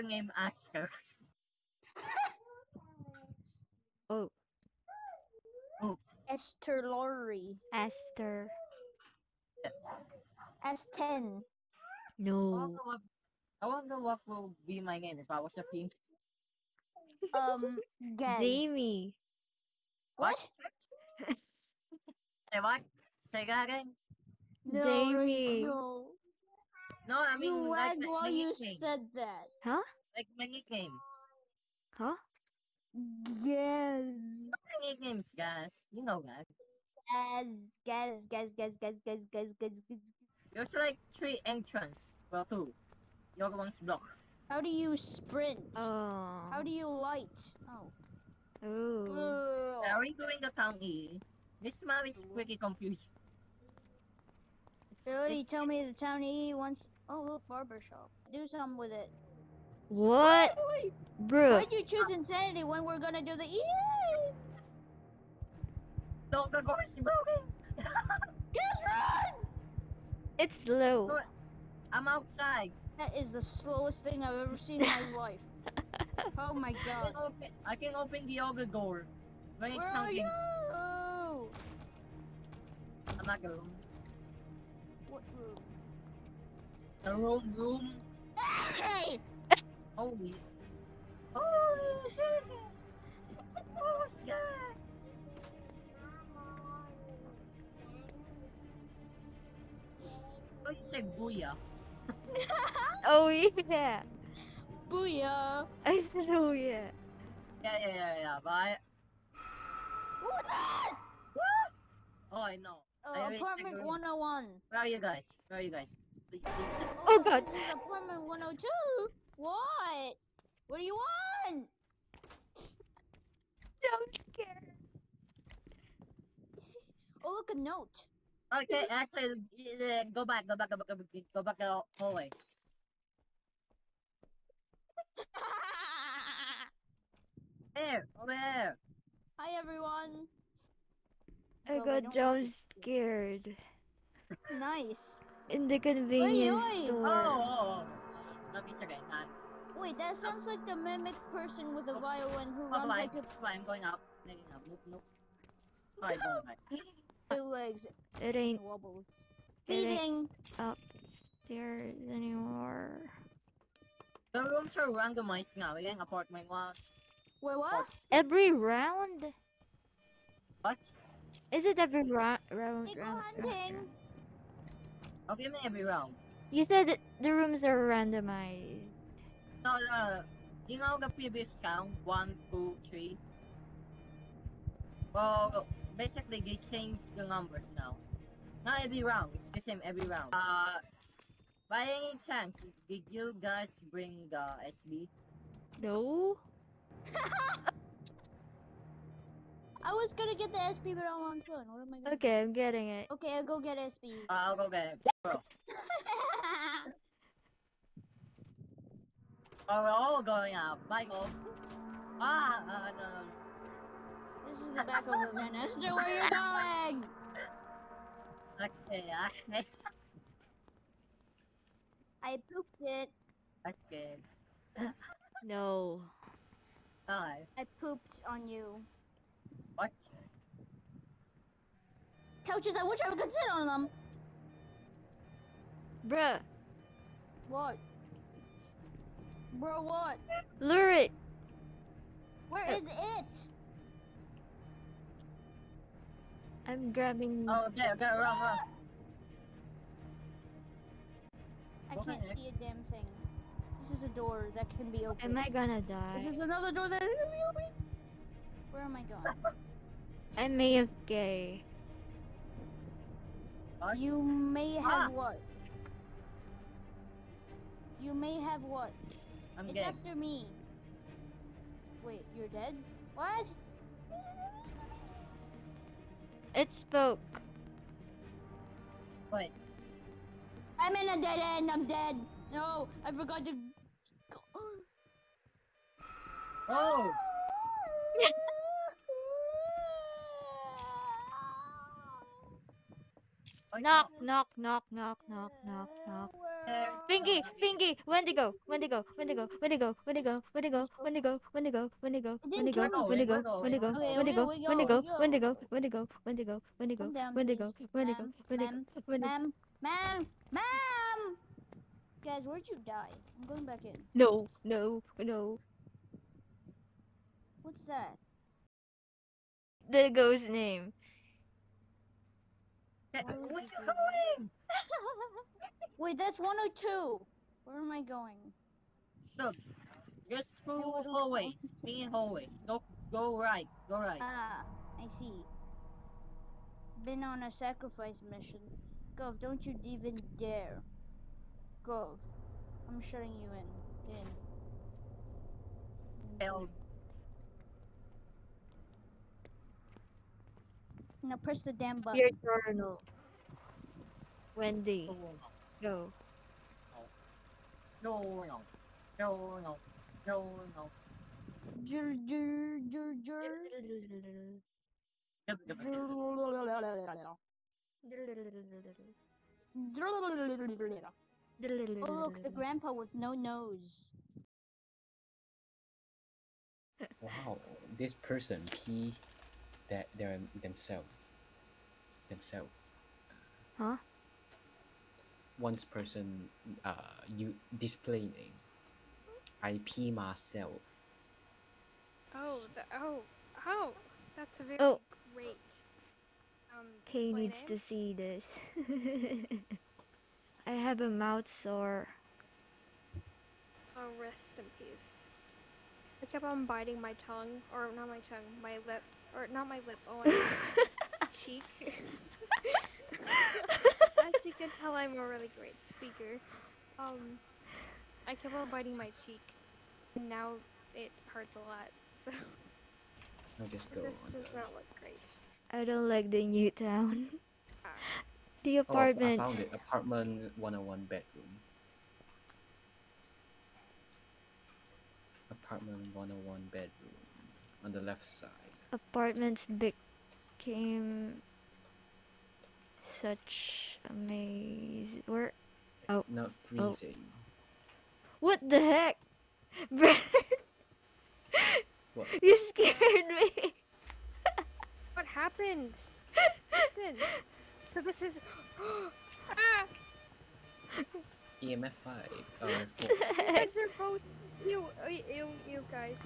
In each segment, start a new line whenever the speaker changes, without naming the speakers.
character named Aster.
Oh,
oh. Astellari.
Esther.
S10.
I
No.
wonder, what, I wonder what will be my name if I was a phoenix.
Um, Gaz.
Jamie.
What?
Say what? Say that again?
No,
Jamie.
No.
No, I mean
You
like,
lagged
like
while you
nickname.
said that.
Huh?
Like my nickname.
Huh?
Yes.
My nickname's Gaz. You know that.
Gaz, Gaz, Gaz, Gaz, Gaz, Gaz, Gaz, Gaz, Gaz.
There's like three entrance. Well, two. The other one's block.
How do you sprint?
Oh.
How do you light? Oh.
Oh.
Are we doing the town E? This map is pretty confusing. It's-
Really?
it-
Tell me the town E wants. Oh, look, barber shop. Do something with it.
What?
Wait,
Bro.
Why'd you choose insanity when we're gonna do the E?
No, the door is broken.
Guess run!
It's slow.
I'm outside.
That is the slowest thing I've ever seen in my life. Oh my god.
I
god.
can open, I can open the other door. When it's
Where are you?
I'm not gonna. The room, room.
Hey!
Holy. Holy Jesus! Oh, God! Oh, you said booyah.
Oh yeah.
Booyah!
I said oh yeah.
Yeah, yeah, yeah, yeah. But I.
What's that? What?
Oh, I know.
Uh,
I already
apartment 101.
Where are you guys? Where are you guys? Please, please.
Oh, God.
This is apartment 102. What? What do you want?
I'm scared.
Oh, look, a note.
Okay, actually, yeah, go back, go back, go back, go back, go back the hallway. There, over there.
Hi, everyone.
I
Well,
got
don't-
jump scared
Nice.
In the convenience
oi.
Oh,
store.
oh, oh. Not this again. Not.
Wait, that uh, sounds like the mimic person with a
Oh.
violin who
Oh,
runs
bye.
like a
Bye, I'm going up. Getting up. Nope, nope. Alright, going back.
two legs
It ain't
wobbles.
It Up
Feeding.
there anymore.
The rooms are randomized now. Again, apartment one.
Wait, what?
Every round?
What?
Is it every ra- round?
They
round, round,
hunting.
round?
Oh, give me every round.
You said that the rooms are randomized.
No, no. You know the previous count? One, two, three. Well, basically they changed the numbers now. Not every round. It's the same every round. Uh, by any chance, did you guys bring the SB?
No.
I was gonna get the SP, but I'm on phone. What am I gonna
Okay, I'm getting it.
Okay, I'll go get SP.
Uh, I'll go get it. Bro. Oh, we're all going out. Michael. Ah, uh, no, no.
this is the back of the Van Esther. Where you're going?
Okay, okay.
I pooped it.
That's good.
No.
Alright.
I pooped on you.
What?
Couches, I wish I could sit on them.
Bruh,
What? Bro, what?
lure it.
Where
Uh,
is it?
I'm grabbing.
Oh, okay, okay, wrong, wrong.
I
Go
can't
ahead.
see a damn thing. This is a door that can be opened.
Am I gonna die?
This is another door that can be opened. Where am I going?
I'm AFK.
What?
You may have
Ah.
what? You may have what?
I'm
it's
dead.
after me. Wait, you're dead? What?
It spoke.
What?
I'm in a dead end. I'm dead. No, I forgot to. Go.
Oh!
Knock, knock, knock, knock, knock, knock, knock.
There.
Pinky, Pinky, Wendigo, Wendigo, Wendigo, Wendigo, Wendigo, Wendigo, Wendigo, Wendigo, Wendigo, Wendigo. Wendigo,
We're going,
Wendigo,
we're going.
Wendigo,
Okay, we go,
Wendigo,
we go,
Wendigo,
we go.
Wendigo, Wendigo, Wendigo, Wendigo, Wendigo. Wendigo, Wendigo,
ma'am,
Wendigo.
ma'am. Guys, where'd you die? I'm going back in.
No, no, no.
What's that?
The ghost name.
That- Where
you
you going?
Wait, that's 102. Where am I going?
Look, just go
was on
hallways.
phone.
In hallways. Go, go right. Go right.
Ah, I see. Been on a sacrifice mission. Gov, don't you even dare. Gov, I'm shutting you in. In.
Hell,
Now press the damn button.
Your journal. Wendy,
no,
go.
no, no, no, no, no, no.
Jur, jur, jur, jur.
Yup, yup, yup.
Oh look, the grandpa with no nose.
Wow, this person key that they're themselves. Themselves.
Huh?
Once person uh you displaying name. I pee myself.
Oh, the, oh, oh, that's a very
Oh.
great. Um,
Kay needs to see this. I have a mouth sore.
Oh, rest in peace. I kept on biting my tongue, or not my tongue, my lip, or not my lip, oh, my cheek. As you can tell, I'm a really great speaker. Um, I kept on biting my cheek, and now it hurts a lot. So
I'll just go
this
on
does
the-
not look great.
I don't like the new town.
Ah.
The
Oh, I found it. Apartment 101 bedroom. Apartment 101 bedroom. On the left side.
apartments became such amazing. Where? Oh.
Not freezing.
What the heck?
What?
you scared me.
What happened? What happened? So this is. ah!
EMF 5. Uh, four.
You guys are both. You, uh, you, you guys.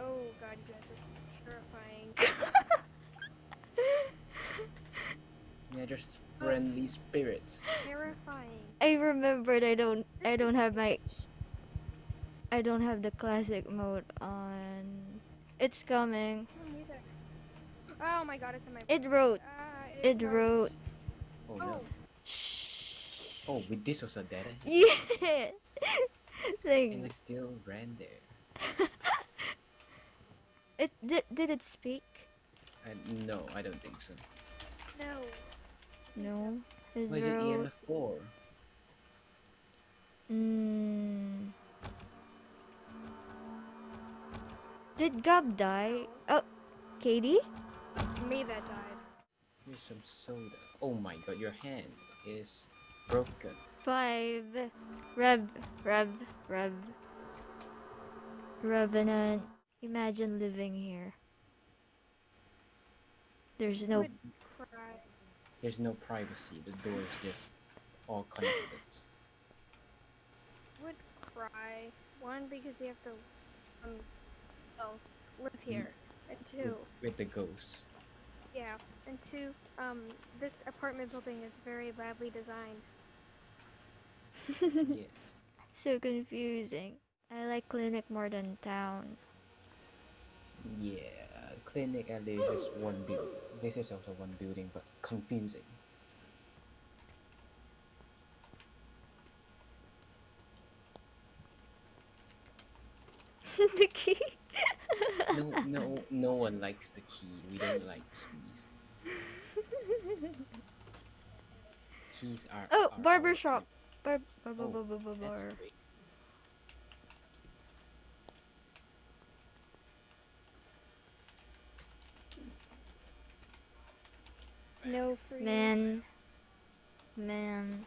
Oh god, you guys are terrifying.
Yeah, just friendly spirits.
terrifying.
I remembered I don't I don't have my I don't have the classic mode on. It's coming.
Oh. Oh my god, it's in my.
It wrote.
Ah,
it
wrote.
wrote-
Oh
Oh,
no.
Shh.
Oh, with this was a dead end.
Yeah.
And
Thing.
I still ran there.
It did. Did it speak?
I, no, I don't think so.
no.
No. It
Why it
wrote.
EMF 4?
Mm. Did Gov die? Oh, Katie?
Me that died.
Here's some soda. Oh my god, your hand is broken.
Five. Rev, Rev, Rev. Revenant. Imagine living here. There's no.
There's no privacy. The door is just all connected.
Would cry. One because you have to, um, well, live here, and two,
With the ghosts.
yeah, and two, um, this apartment building is very badly designed.
Yeah.
so confusing. I like clinic more than town.
Yeah. Clinic at least is one building. This is also one building, but confusing.
the key.
No, no, no one likes the key. We don't like keys. Keys are.
Oh,
are
Bar bar bar bar bar bar bar.
No free
Man. Man.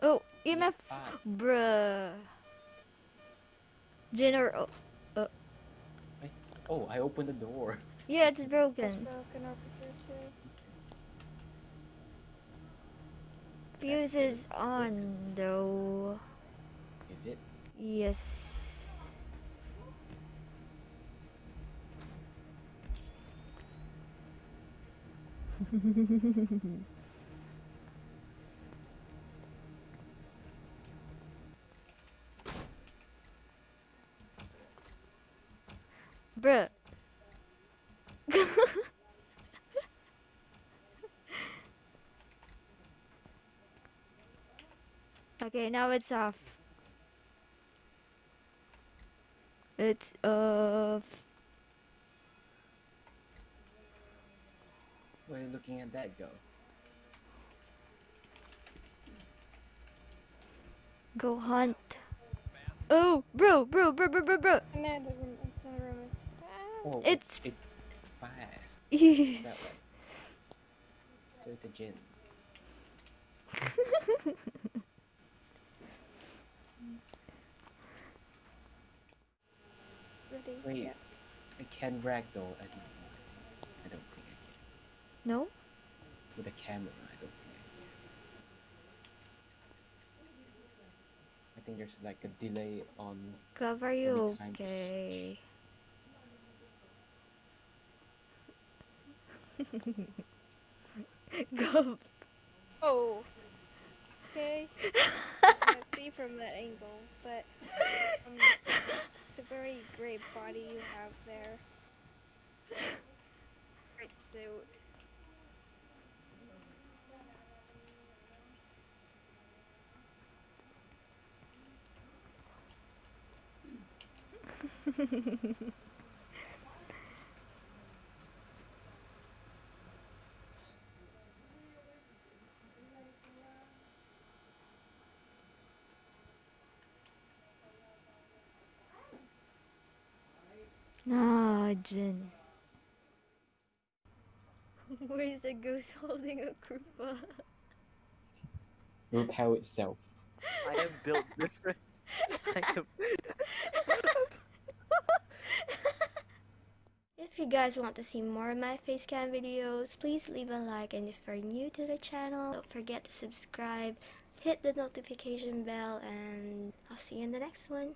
Oh,
EMF.
Bruh. General.
Oh, I opened the door.
Yeah, it's
It's
broken.
broken over here too.
Fuse is on though.
Is it?
Yes. Bruh. okay, now it's off. It's off.
Where are you looking at that go?
Go hunt. Oh, bro, bro, bro, bro, bro, bro.
No, the room. It's in the room. It's, ah.
Oh,
It's-
it fast. That way. So it's a Jinn.
Ready?
Wait.
Yeah.
I can ragdoll. I don't. I don't think I can.
no?
With a camera, I don't think I can. I think there's like a delay on.
Glove, are you okay? Glove.
Oh. Okay. I can't see from that angle, but um, it's a very great body you have there. Great suit.
Where is a ghost holding a Krupa?
Repel itself.
I am built different. Am...
If you guys want to see more of my face cam videos, please leave a like and if you're new to the channel, don't forget to subscribe, hit the notification bell and I'll see you in the next one.